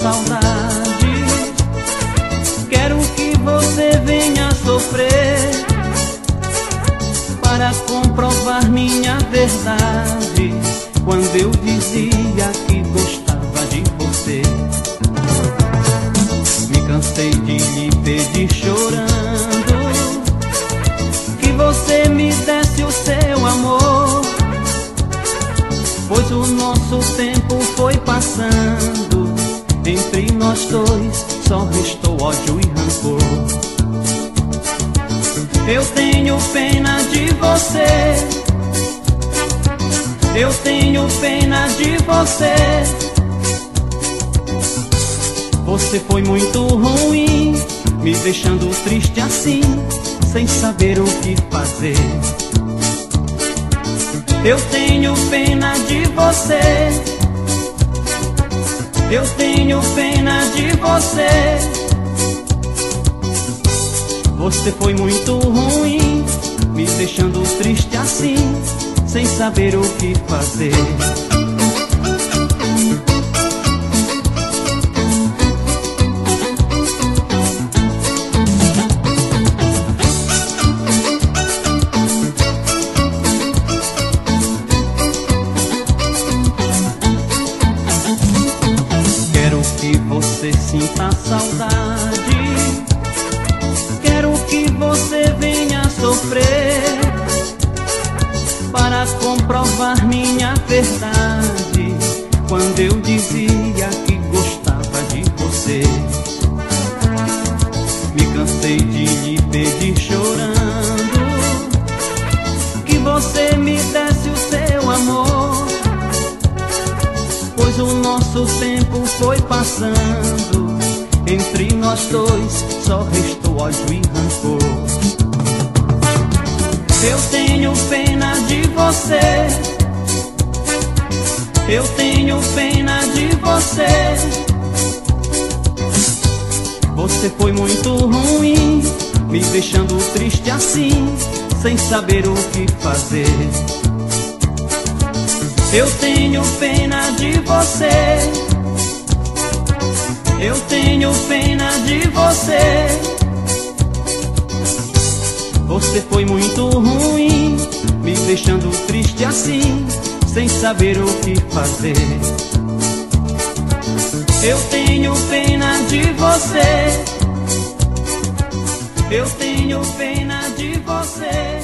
saudade. Quero que você venha sofrer para comprovar minha verdade. Quando eu dizia que gostava de você, me cansei de lhe pedir chorando. Entre nós dois só restou ódio e rancor. Eu tenho pena de você. Eu tenho pena de você. Você foi muito ruim, me deixando triste assim, sem saber o que fazer. Eu tenho pena de você. Eu tenho pena de você. Você foi muito ruim, me deixando triste assim, sem saber o que fazer. Saudade você venha sofrer para comprovar minha verdade quando eu dizia que gostava de você. Me cansei de lhe pedir chorando que você me desse o seu amor, pois o nosso tempo foi passando entre nós dois só restou ódio e rancor. Eu tenho pena de você. Eu tenho pena de você. Você foi muito ruim, me deixando triste assim, sem saber o que fazer. Eu tenho pena de você. Eu tenho pena de você. Você foi muito ruim, me deixando triste assim, sem saber o que fazer. Eu tenho pena de você. Eu tenho pena de você.